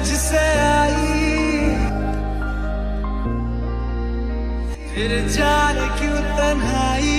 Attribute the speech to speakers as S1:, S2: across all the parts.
S1: मुझसे आई। फिर जान क्यों तन्हाई?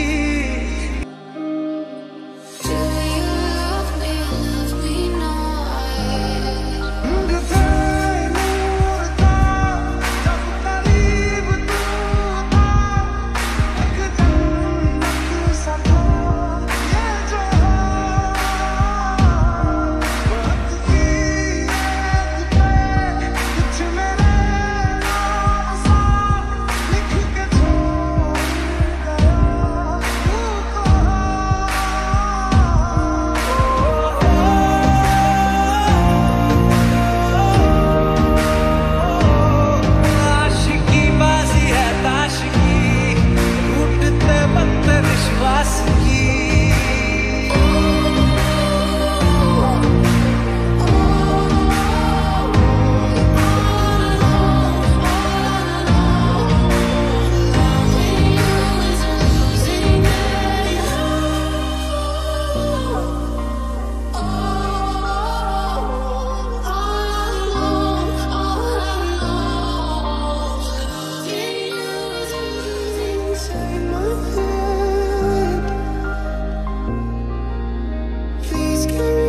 S1: Please carry